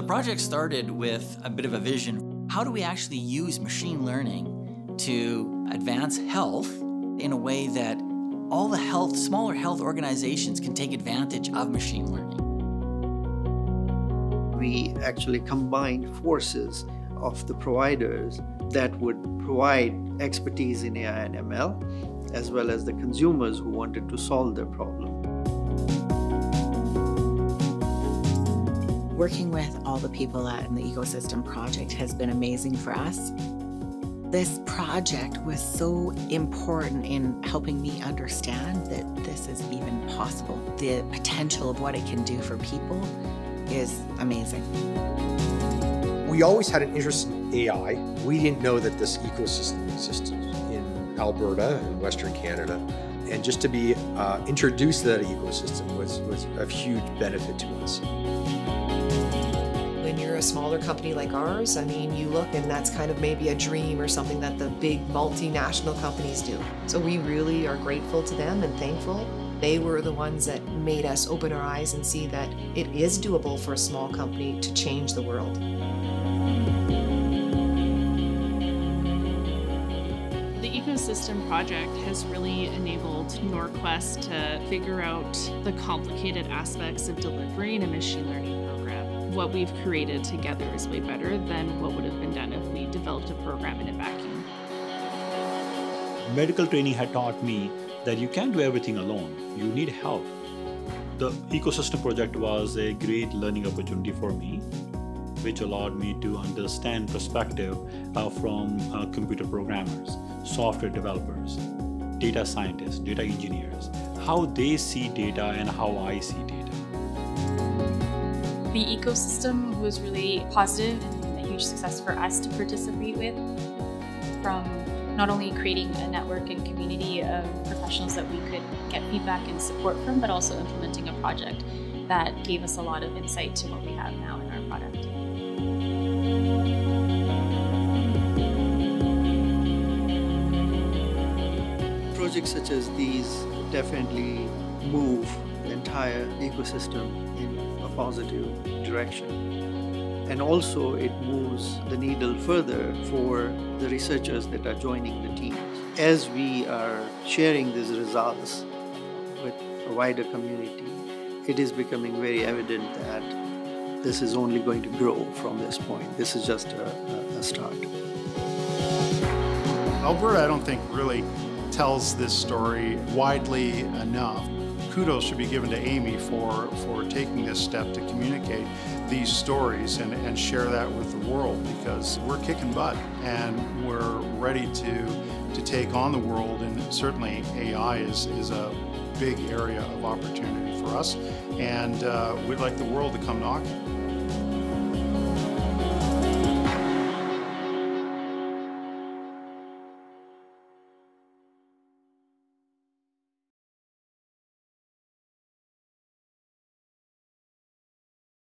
The project started with a bit of a vision. How do we actually use machine learning to advance health in a way that all the health, smaller health organizations can take advantage of machine learning? We actually combined forces of the providers that would provide expertise in AI and ML, as well as the consumers who wanted to solve their problem. Working with all the people at the Ecosystem Project has been amazing for us. This project was so important in helping me understand that this is even possible. The potential of what it can do for people is amazing. We always had an interest in AI. We didn't know that this ecosystem existed in Alberta and Western Canada. And just to be uh, introduced to that ecosystem was, was a huge benefit to us when you're a smaller company like ours, I mean, you look and that's kind of maybe a dream or something that the big multinational companies do. So we really are grateful to them and thankful. They were the ones that made us open our eyes and see that it is doable for a small company to change the world. The Ecosystem Project has really enabled NorQuest to figure out the complicated aspects of delivering a machine learning program. what we've created together is way better than what would have been done if we developed a program in a vacuum. Medical training had taught me that you can't do everything alone, you need help. The ecosystem project was a great learning opportunity for me, which allowed me to understand perspective uh, from uh, computer programmers, software developers, data scientists, data engineers, how they see data and how I see data. The ecosystem was really positive and a huge success for us to participate with from not only creating a network and community of professionals that we could get feedback and support from, but also implementing a project that gave us a lot of insight to what we have now in our product. Projects such as these definitely move the entire ecosystem in a positive direction. And also, it moves the needle further for the researchers that are joining the teams. As we are sharing these results with a wider community, it is becoming very evident that this is only going to grow from this point. This is just a, a start. Alberta, I don't think, really tells this story widely enough kudos should be given to Amii for, for taking this step to communicate these stories and, and share that with the world because we're kicking butt and we're ready to, to take on the world and certainly AI is, is a big area of opportunity for us and uh, we'd like the world to come knocking.